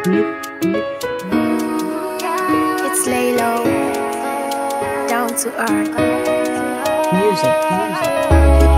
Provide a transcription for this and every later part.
It's lay low, down to earth. Music, music.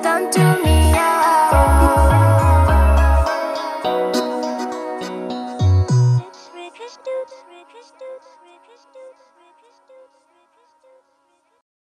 done to me.